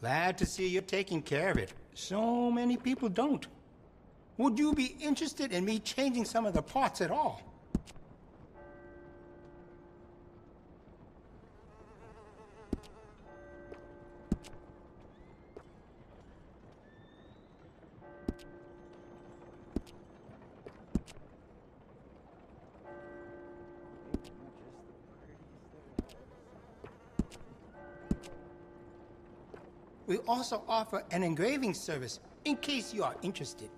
Glad to see you're taking care of it. So many people don't. Would you be interested in me changing some of the parts at all? We also offer an engraving service in case you are interested.